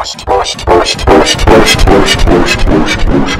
washed, washed, washed, washed, washed, washed, washed, washed, washed.